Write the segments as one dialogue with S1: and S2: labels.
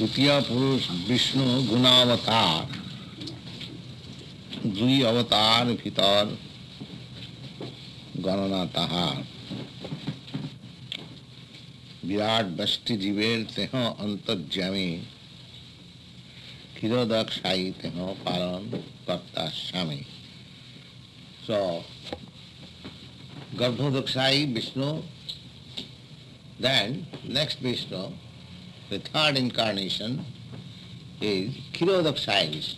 S1: তৃতীয় পুরুষ বিষ্ণু গুণাবতার। দুই অবতার ভিতর গণনা তাহার। বিরাট ব্যষ্টি জীবের তেহ অন্তর্যামী। ক্ষীরোদক সাই তেহ পালন কর্তা স্বামী। So, Garbhodaksai Vishnu, then next Vishnu, the third incarnation is Khirodaksai Vishnu.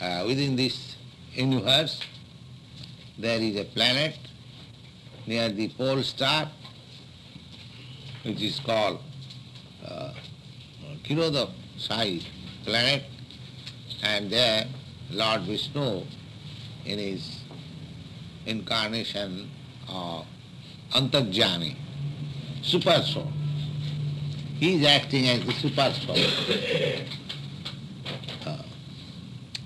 S1: Uh, within this universe, there is a planet near the pole star, which is called uh, Khirodaksai planet, and there Lord Vishnu in his incarnation of Antarjami, super soul. He is acting as the super soul. Uh,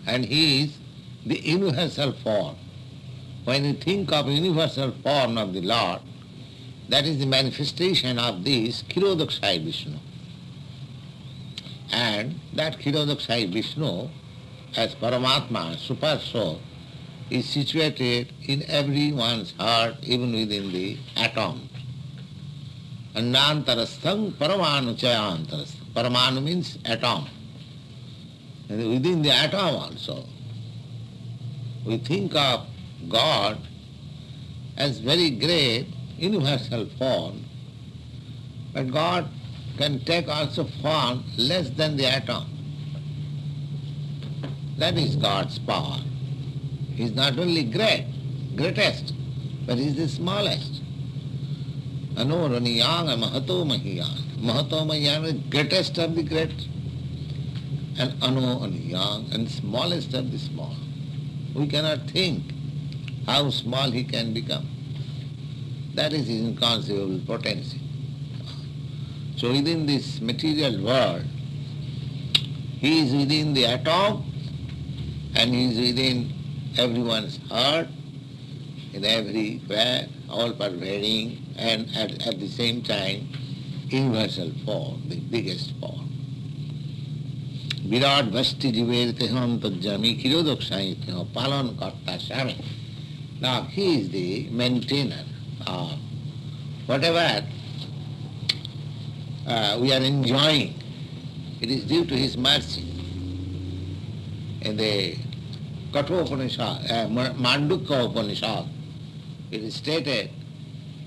S1: and he is the universal form. When you think of universal form of the Lord, that is the manifestation of this Khirodaksai Vishnu. And that Khirodaksai Vishnu as Paramatma, super soul, is situated in everyone's heart, even within the atom. Anantarastham paramanu chayantarastham. Paramanu means atom. And within the atom also. We think of God as very great, universal form, but God can take also form less than the atom. That is God's power. He is not only great, greatest, but he is the smallest. Anoraniyang and Mahato Mahiyan. Mahato Mahiyan is greatest of the great, and Anoraniyang and smallest of the small. We cannot think how small he can become. That is his inconceivable potency. So within this material world, he is within the atom and he is within everyone's heart, in everywhere, all pervading, and at, at the same time, universal form, the biggest form. বিরাট বস্তি জীবের তেহন্ত জামি ক্ষীরোদক্ষাই তেহ পালন কর্তা স্বামী Now he is the maintainer of whatever uh, we are enjoying. It is due to his mercy. In the Kathopanishad, uh, Mandukya Upanishad, it is stated,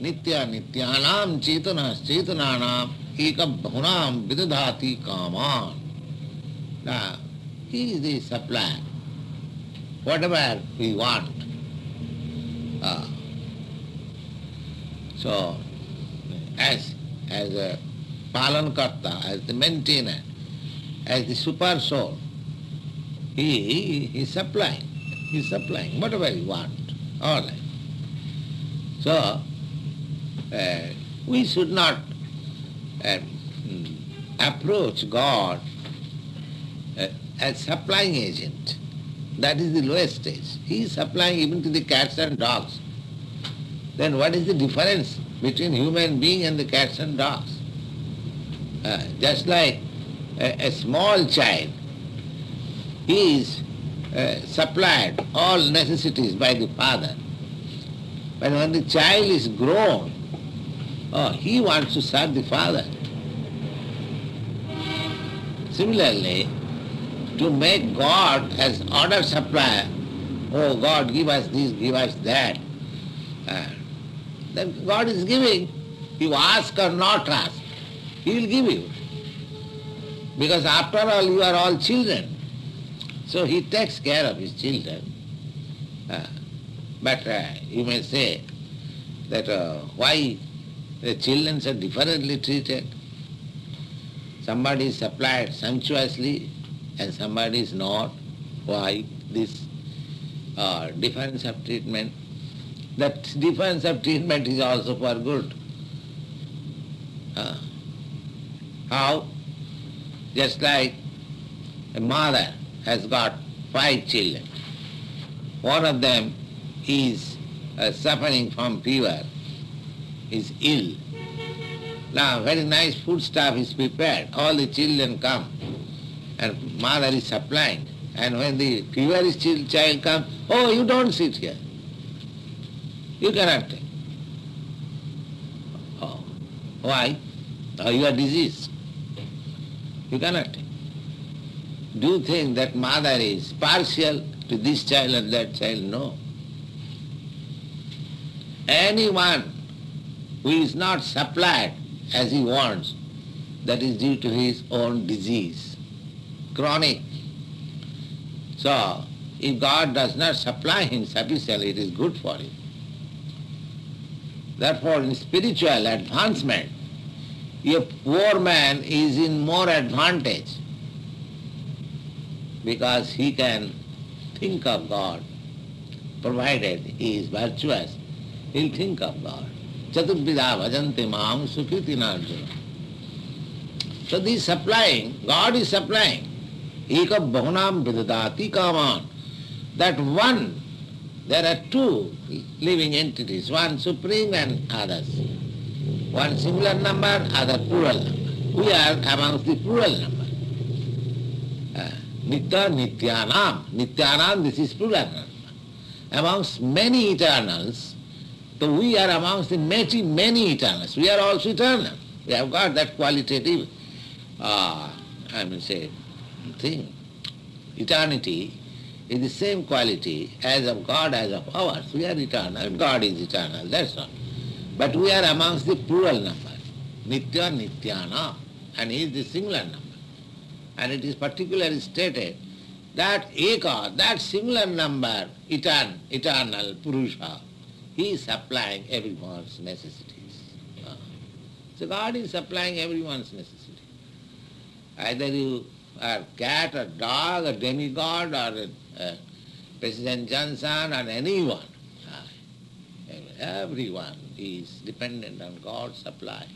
S1: Nitya Nityanam Chetanas Chetananam Ekam Bhunam Vidadhati Kaman. Now, he is the supplier. Whatever we want. Uh, so, as, as a Palankarta, as the maintainer, as the super soul, he, he is supplying. He is supplying whatever you want. All right. So, uh, we should not uh, approach God uh, as supplying agent. That is the lowest stage. He is supplying even to the cats and dogs. Then what is the difference between human being and the cats and dogs? Uh, just like a, a small child, he is uh, supplied all necessities by the father. But when the child is grown, oh, he wants to serve the father. Similarly, to make God as order supplier, oh God, give us this, give us that, uh, then God is giving. You ask or not ask, He will give you. Because after all, you are all children. So He takes care of His children. Uh, but uh, you may say that uh, why the children are differently treated. Somebody is supplied sumptuously and somebody is not. Why this uh, difference of treatment? That difference of treatment is also for good. Uh, how? Just like a mother has got five children. One of them is uh, suffering from fever, is ill. Now, very nice food stuff is prepared. All the children come, and mother is supplying. And when the feverish child comes, oh, you don't sit here. You cannot take. Oh, why? Oh, you are diseased. You cannot take. Do you think that mother is partial to this child and that child? No. Anyone who is not supplied as he wants, that is due to his own disease, chronic. So, if God does not supply him sufficiently, it is good for him. Therefore, in spiritual advancement, a poor man is in more advantage because he can think of God, provided he is virtuous, he'll think of God. Chaturvidha bhajante maam sukriti narjuna. So this supplying, God is supplying. Eka bahunam vidadati kaman. That one, there are two living entities, one supreme and others. One singular number, other plural number. We are amongst the plural number. Uh, Nitya Nityanam. Nityanam, this is plural number. Amongst many eternals, so we are amongst the many, many eternals. We are also eternal. We have got that qualitative, uh, I mean say, thing. Eternity is the same quality as of God as of ours. We are eternal, God is eternal, that's all. But we are amongst the plural number. Nitya Nityana, and he is the singular number. And it is particularly stated that Eka, that singular number, eternal, eternal Purusha, he is supplying everyone's necessities. So God is supplying everyone's necessity. Either you are cat or dog or demigod or uh, President Johnson or anyone. Uh, everyone is dependent on God's supply.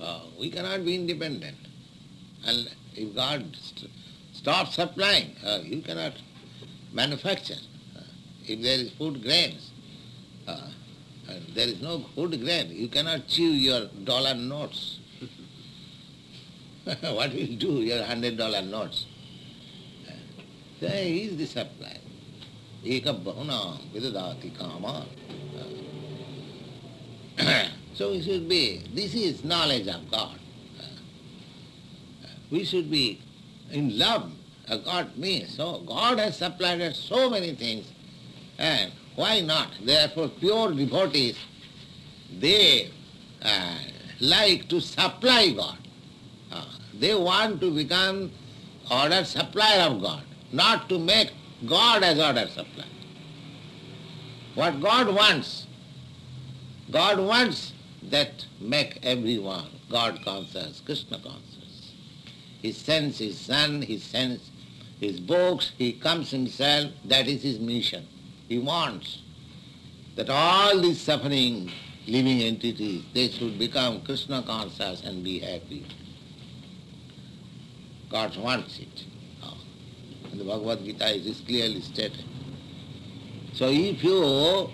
S1: Uh, we cannot be independent. And if God st- stops supplying, uh, you cannot manufacture if there is food grains, uh, there is no food grain, you cannot chew your dollar notes. what will you do, your hundred dollar notes? Uh, there is the supply. Kama. Uh, so we should be, this is knowledge of God. Uh, we should be in love God means. So God has supplied us so many things and why not? Therefore, pure devotees, they uh, like to supply God. Uh, they want to become order supplier of God, not to make God as order supplier. What God wants, God wants that make everyone God conscious, Krishna conscious. He sends his son, he sends his books, he comes himself, that is his mission. He wants that all these suffering living entities, they should become Krishna conscious and be happy. God wants it. In the Bhagavad Gita it is clearly stated. So if you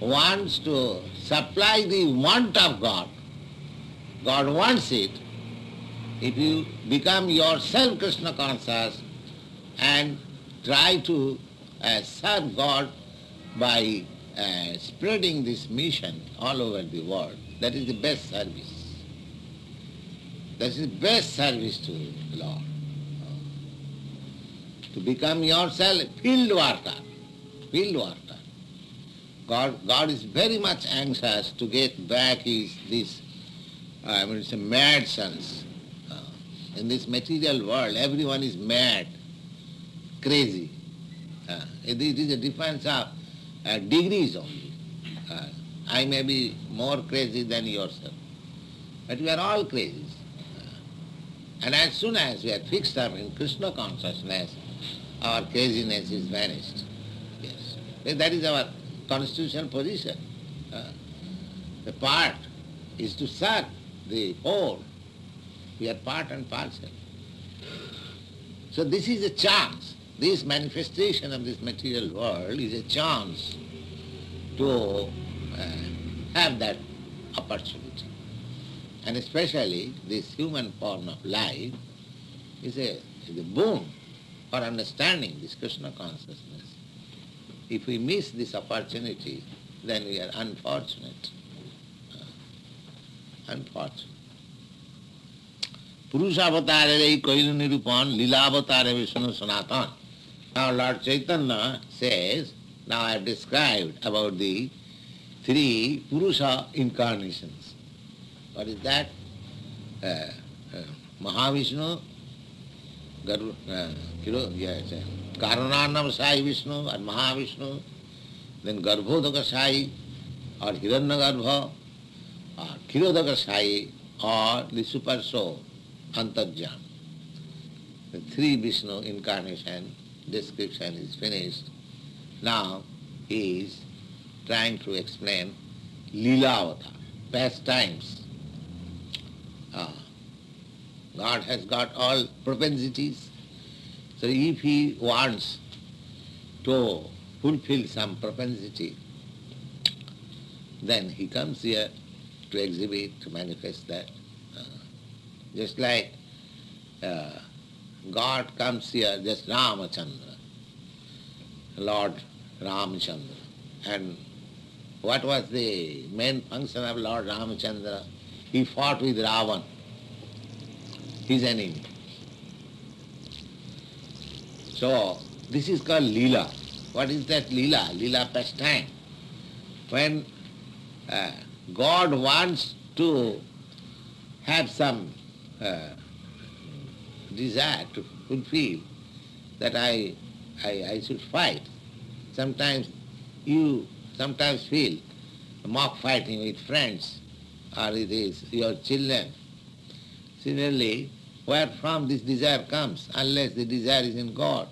S1: want to supply the want of God, God wants it, if you become yourself Krishna conscious and try to uh, serve God by uh, spreading this mission all over the world. That is the best service. That is the best service to the Lord. To become yourself field worker, field worker. God, God is very much anxious to get back his, this, I mean, it's a mad sons. Uh, in this material world, everyone is mad, crazy. Uh, it is a difference of uh, degrees only. Uh, I may be more crazy than yourself, but we are all crazy. Uh, and as soon as we are fixed up in Krishna consciousness, our craziness is vanished. Yes. That is our constitutional position. Uh, the part is to serve the whole. We are part and parcel. So this is a chance this manifestation of this material world is a chance to uh, have that opportunity. And especially this human form of life is a, is a boon for understanding this Krishna consciousness. If we miss this opportunity, then we are unfortunate. Uh, unfortunate. पुरुषावतार कई निरूपण लीलावतार विष्णु सनातन now Lord Chaitanya says, now I have described about the three Purusha incarnations. What is that? Uh, uh, Mahavishnu, Garu, uh, yes, uh, Karananam Sai Vishnu and Mahavishnu, then Garbhodaka Sai or Hiranyagarbha or Kirodaka Sai or the Super Soul, Antarjam. The three Vishnu incarnation description is finished. Now he is trying to explain Leelavata, pastimes. Ah, God has got all propensities. So if he wants to fulfill some propensity, then he comes here to exhibit, to manifest that. Uh, just like uh, God comes here, just Ramachandra, Lord Ramachandra. And what was the main function of Lord Ramachandra? He fought with Ravan, his enemy. So, this is called Leela. What is that Leela? Leela pastime. When uh, God wants to have some uh, desire to fulfill, that I, I, I should fight. Sometimes you sometimes feel mock fighting with friends or it is your children. Similarly, where from this desire comes, unless the desire is in God.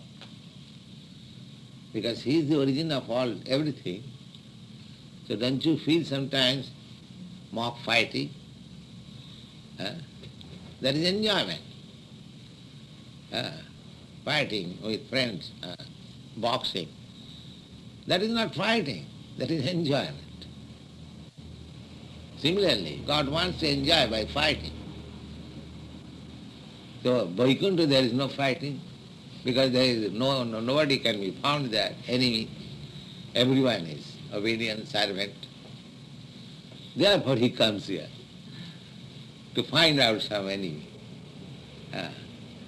S1: Because He is the origin of all everything. So don't you feel sometimes mock fighting? Huh? That is enjoyment. Uh, fighting with friends, uh, boxing. That is not fighting, that is enjoyment. Similarly, God wants to enjoy by fighting. So Vaikuntha there is no fighting because there is no, no nobody can be found there, enemy. Everyone is obedient servant. Therefore he comes here to find out some enemy. Uh,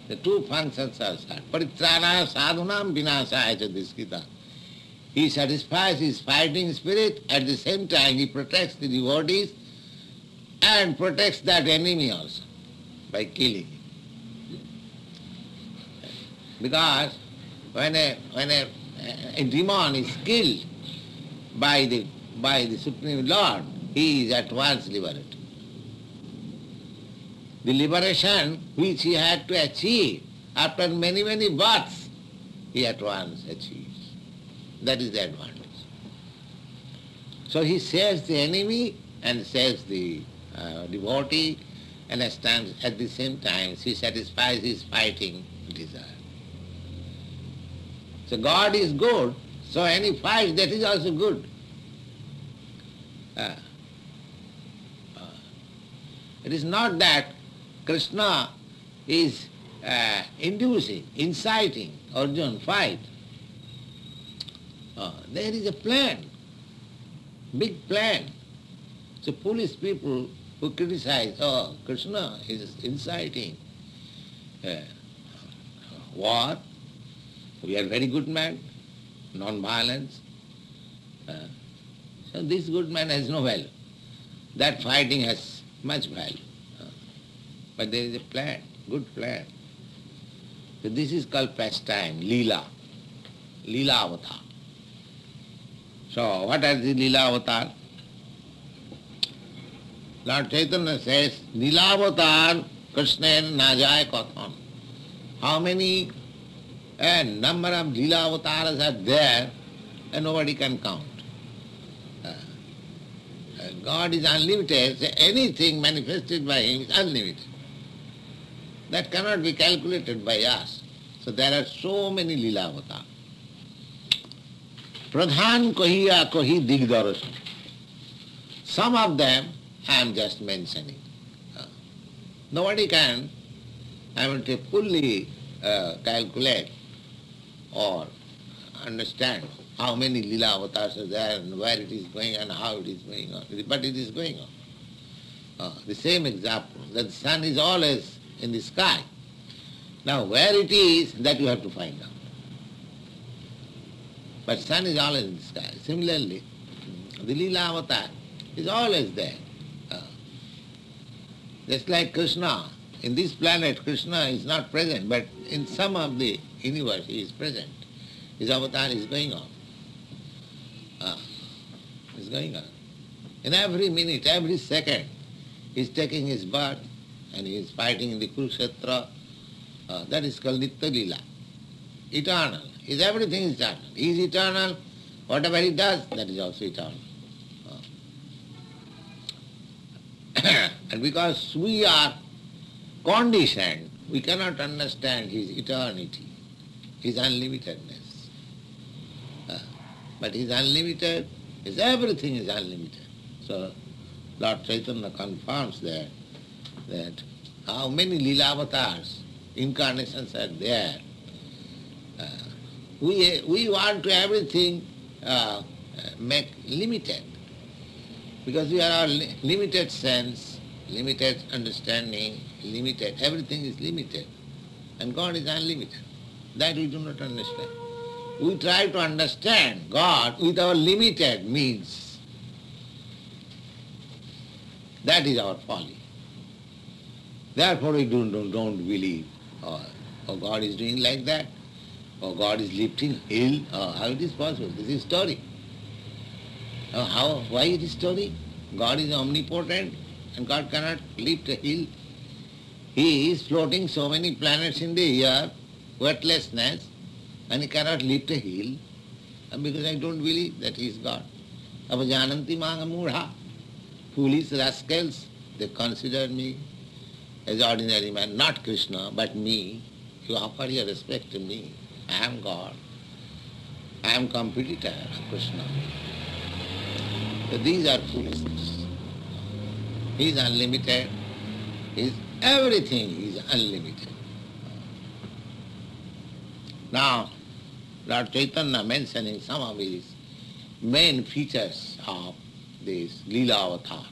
S1: the two functions are served. Paritrana sadhunam vinasaya diskita. He satisfies his fighting spirit, at the same time he protects the devotees and protects that enemy also by killing him. Because when a, when a, a demon is killed by the, by the Supreme Lord, he is at once liberated. The liberation which he had to achieve after many, many births, he at once achieves. That is the advantage. So he saves the enemy and saves the uh, devotee and at the same time he satisfies his fighting desire. So God is good, so any fight that is also good. Uh, uh, it is not that Krishna is uh, inducing, inciting Arjun fight. Uh, there is a plan, big plan. So foolish people who criticize, oh, Krishna is inciting uh, war. We are very good man, non-violence. Uh, so this good man has no value. That fighting has much value. But there is a plan, good plan. So this is called pastime, lila, lila avatar. So what are the lila avatar? Lord Chaitanya says, Nilavatar Krishna Najaya Kathan. How many and number of Lila avatars are there and nobody can count. Uh, uh, God is unlimited, so anything manifested by Him is unlimited. That cannot be calculated by us. So there are so many Lila avatars. Pradhan Kohiya Kohi Digdarasana. Some of them I am just mentioning. Uh, nobody can, I mean, to fully uh, calculate or understand how many lila avatars are there and where it is going and how it is going on. But it is going on. Uh, the same example, that sun is always in the sky. Now where it is, that you have to find out. But sun is always in the sky. Similarly, the lila avatar is always there. Uh, just like Krishna, in this planet Krishna is not present, but in some of the universe he is present. His avatar is going on. Uh, is going on. In every minute, every second, he is taking his birth and he is fighting in the Kurukshetra. Uh, that is called Nitya Lila. Eternal. Is everything is eternal. He is eternal. Whatever he does, that is also eternal. Uh. and because we are conditioned, we cannot understand his eternity, his unlimitedness. Uh, but his unlimited, his everything is unlimited. So Lord Chaitanya confirms that, that how many lila avatars, incarnations are there. Uh, we, we want to everything uh, make limited because we are our li- limited sense, limited understanding, limited, everything is limited and God is unlimited. That we do not understand. We try to understand God with our limited means. That is our folly. Therefore we don't, don't, don't believe, oh, oh, God is doing like that, or God is lifting hill, oh, how it is possible? This is story. Oh, how, why it is story? God is omnipotent and God cannot lift a hill. He is floating so many planets in the air, weightlessness, and he cannot lift a hill. Because I don't believe that he is God. Avajananti manga mudha foolish rascals, they consider me as ordinary man, not Krishna, but me. You offer your respect to me. I am God. I am competitor of Krishna. So these are foolishness. He is unlimited. He is everything is unlimited. Now, Lord Chaitanya mentioning some of his main features of this Leela Avatar.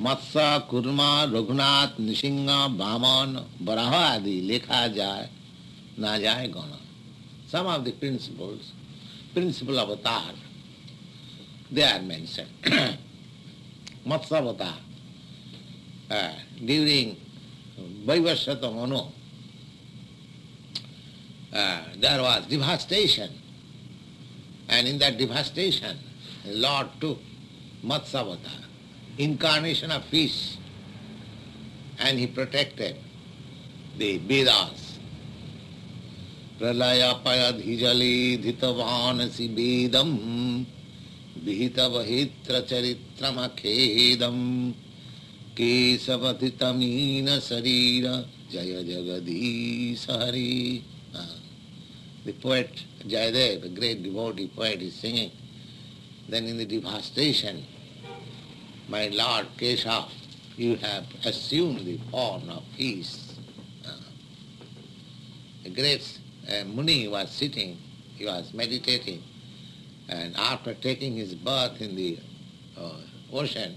S1: मत्स्य कुर्मा, रघुनाथ, नृसिंह, बामन, बराह आदि लिखा जाए, ना जाए गण। Some of the principles principal avatar they are mention Matsya avatar during Vaivasvata Manu there was devastation and in that devastation lord to Matsya avatar incarnation of fish, and he protected the Vedas. प्रलयपयधिजली धितवानसि वेदम् विहितवहित्रचरित्रमखेदम् केशवधितमीन शरीर जय Jagdish Hari The poet Jayadev, a great devotee poet, is singing then in the devastation, my Lord Keshav, you have assumed the form of peace. Uh, a great uh, Muni was sitting, he was meditating, and after taking his bath in the uh, ocean,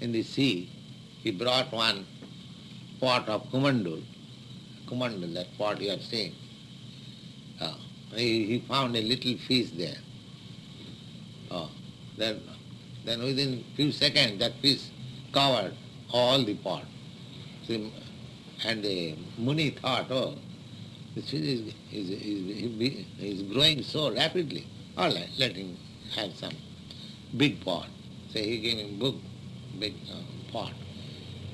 S1: in the sea, he brought one pot of kumandul, kumandul, that pot you have seen. Uh, he, he found a little fish there. Oh, then, then within few seconds that fish covered all the pot. So, and the Muni thought, oh, this fish is, is, is, is growing so rapidly. All right, let him have some big pot. So he gave him big, big uh, pot.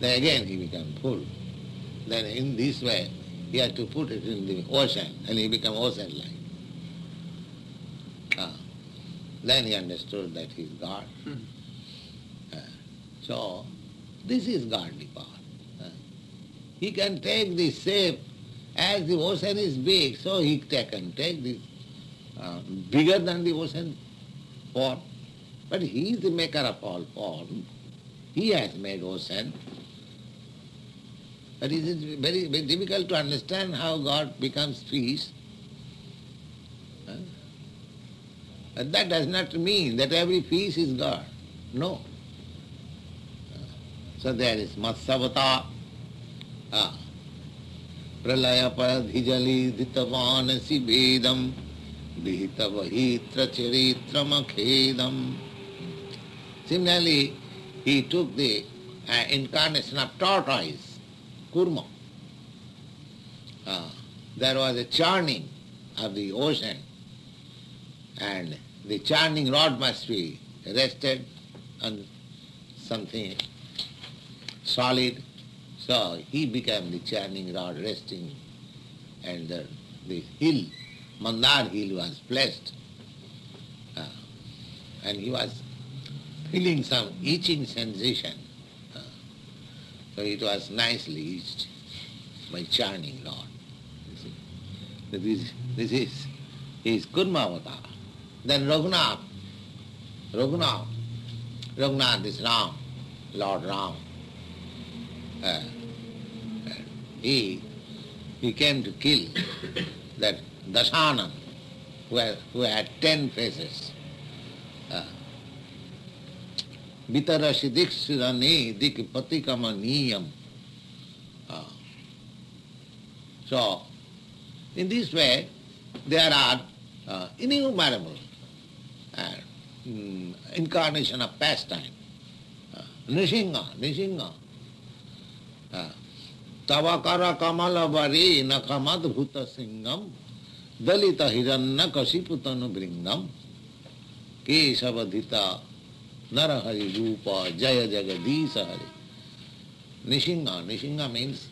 S1: Then again he became full. Then in this way, he had to put it in the ocean, and he became ocean-like. Then he understood that he is God. Hmm. Uh, so, this is godly power. Uh, he can take the shape as the ocean is big, so he can take this uh, bigger than the ocean form. But he is the maker of all form. He has made ocean. But it is very, very difficult to understand how God becomes fish. Huh? But that does not mean that every fish is God. No. So there is Matsyavata. Ah. प्रलय परधिजली धितवान शिवेदम विहित वहित्र चरित्रमखेदम Similarly, he took the uh, incarnation of tortoise, Kurma. Uh, there was a churning of the ocean and the churning rod must be rested on something solid. So he became the churning rod resting and the, the hill, Mandar hill was blessed. Uh, and he was feeling some itching sensation. Uh, so it was nicely itched by churning rod. This, this is his Kurmavatar. Then Raghunath, Raghunath, Raghunath is Ram, Lord Ram. Uh, he, he came to kill that Dasanan, who who had ten faces. Uh, dik patikamaniyam. Uh, so, in this way, there are uh, innumerable uh, mm, incarnation of pastime. Uh, Nishinga, Nishinga. Uh, Tavakara kamala vari nakamad bhuta singam dalita hiranna kasiputanu bringam kesavadhita narahari rupa jaya jagadisa hari. Nishinga, Nishinga means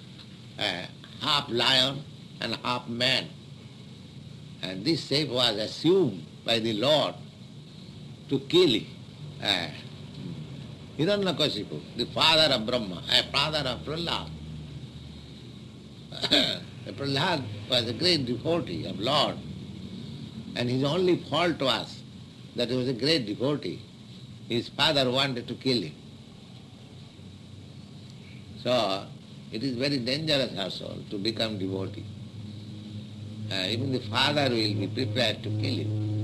S1: uh, half lion and half man. And this shape was assumed by the Lord to kill him. uh, Hiranyakashipu, the father of Brahma, a father of Prahlad. Prahlad was a great devotee of Lord, and his only fault was that he was a great devotee. His father wanted to kill him. So, it is very dangerous also to become devotee. Uh, even the father will be prepared to kill him.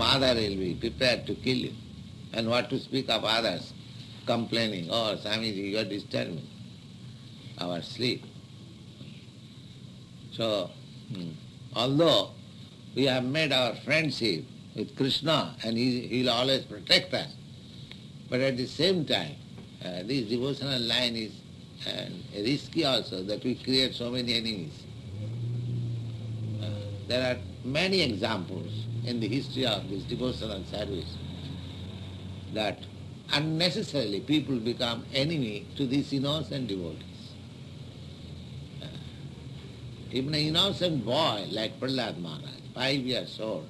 S1: Mother will be prepared to kill you. And what to speak of others complaining, oh Swamiji, you are disturbing our sleep. So, hmm, although we have made our friendship with Krishna and he will always protect us, but at the same time, uh, this devotional line is uh, risky also that we create so many enemies. Uh, there are many examples in the history of this devotional service that unnecessarily people become enemy to these innocent devotees. Uh, even an innocent boy like Prahlad Maharaj, five years old,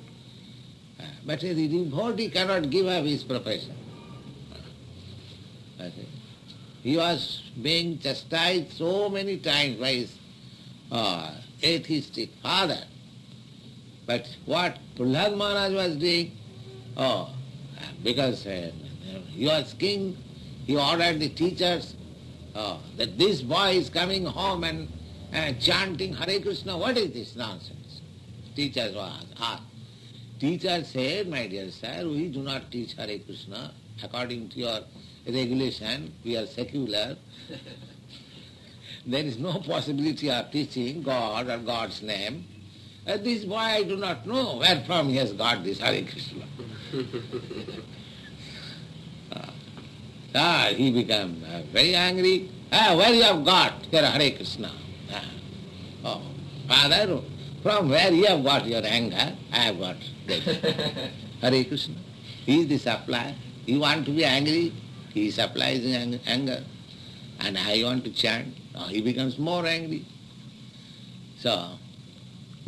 S1: uh, but a devotee cannot give up his profession. Uh, he was being chastised so many times by his atheistic father. But what Prahlad Maharaj was doing, oh, because uh, he was king, he ordered the teachers uh, that this boy is coming home and uh, chanting Hare Krishna. What is this nonsense? Teachers was asked. Teacher said, my dear sir, we do not teach Hare Krishna according to your regulation. We are secular. there is no possibility of teaching God or God's name. Uh, this boy I do not know where from he has got this Hare Krishna. ah, he became uh, very angry. Ah, where you have got your Hare Krishna? Ah, oh, father, from where you have got your anger? I have got this. Hare Krishna. He is the supplier. You want to be angry? He supplies anger. And I want to chant. Now he becomes more angry. So,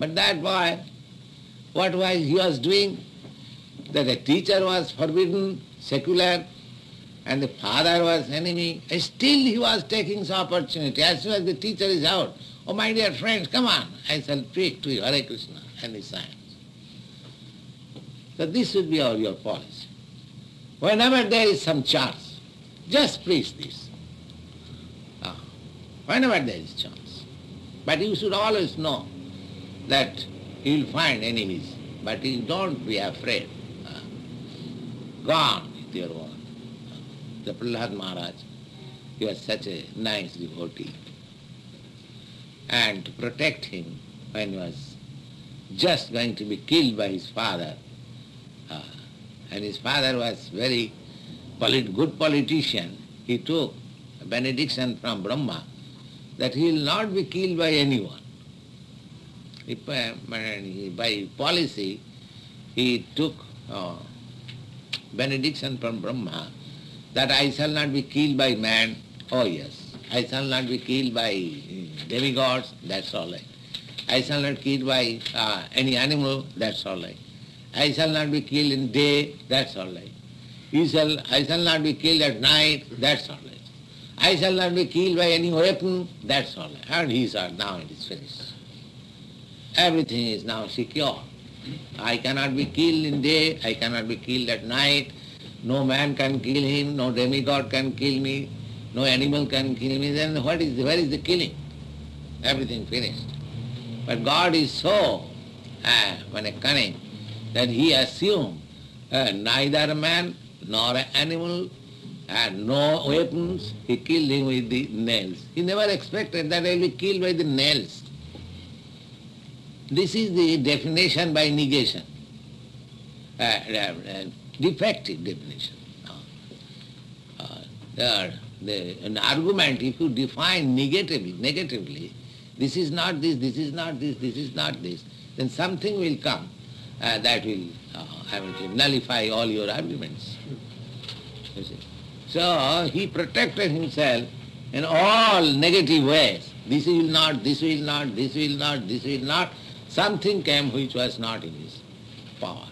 S1: but that boy, what was he was doing? That the teacher was forbidden, secular, and the father was enemy. Still he was taking this opportunity. As soon as the teacher is out, oh my dear friends, come on, I shall speak to you, Hare Krishna, and the signs. So this should be our, your policy. Whenever there is some chance, just preach this. Ah, whenever there is chance. But you should always know that he will find enemies, but he don't be afraid. Ah, gone with your own. Ah, the Prahlad Maharaj, he was such a nice devotee. And to protect him when he was just going to be killed by his father, uh, and his father was very polit- good politician, he took benediction from Brahma that he will not be killed by anyone. By policy, he took uh, benediction from Brahma that I shall not be killed by man. Oh yes, I shall not be killed by demigods. That's all right. I shall not be killed by uh, any animal. That's all right. I shall not be killed in day. That's all right. You shall, I shall not be killed at night. That's all right. I shall not be killed by any weapon. That's all right. And he said, now it is finished. Everything is now secure. I cannot be killed in day, I cannot be killed at night, no man can kill him, no demigod can kill me, no animal can kill me, then what is where is the killing? Everything finished. But God is so uh, cunning that he assumed uh, neither a man nor an animal and no weapons, he killed him with the nails. He never expected that he will be killed by the nails. This is the definition by negation, uh, uh, defective definition. Uh, there, the, an argument, if you define negatively, negatively, this is not this, this is not this, this is not this, then something will come uh, that will uh, I nullify all your arguments. You. So he protected himself in all negative ways. This will not, this will not, this will not, this will not. Something came which was not in his power.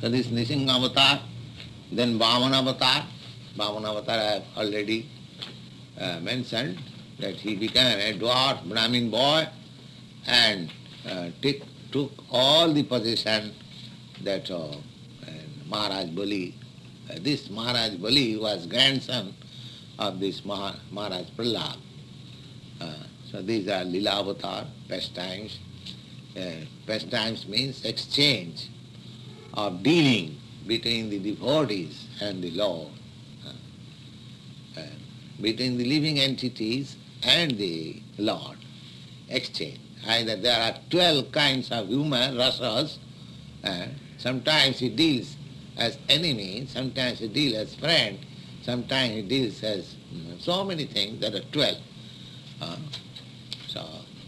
S1: So this Nisingha avatar, then Vamana avatar. Avatar I have already uh, mentioned that he became a dwarf Brahmin boy and uh, took, took all the possession that uh, Maharaj Bali. Uh, this Maharaj Bali was grandson of this Mahar, Maharaj Prahlad. Uh, so these are lila avatar, pastimes. Uh, pastimes means exchange of dealing between the devotees and the Lord, uh, between the living entities and the Lord. Exchange. Either there are 12 kinds of human rasas. Uh, sometimes he deals as enemy, sometimes he deals as friend, sometimes he deals as so many things. There are 12.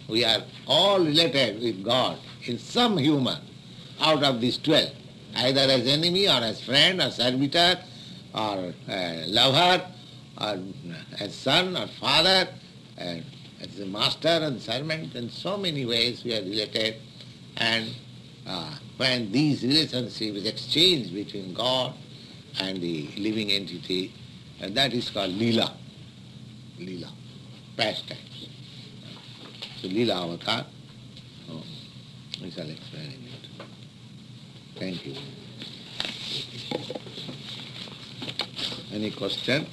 S1: Uh, we are all related with God in some human out of these 12, either as enemy or as friend or servitor or uh, lover or as son or father, and as a master and servant, in so many ways we are related. And uh, when these relationships exchange between God and the living entity, and that is called lila, lila, pastimes. So lila avatar, oh, we shall explain it. Thank you. Any question?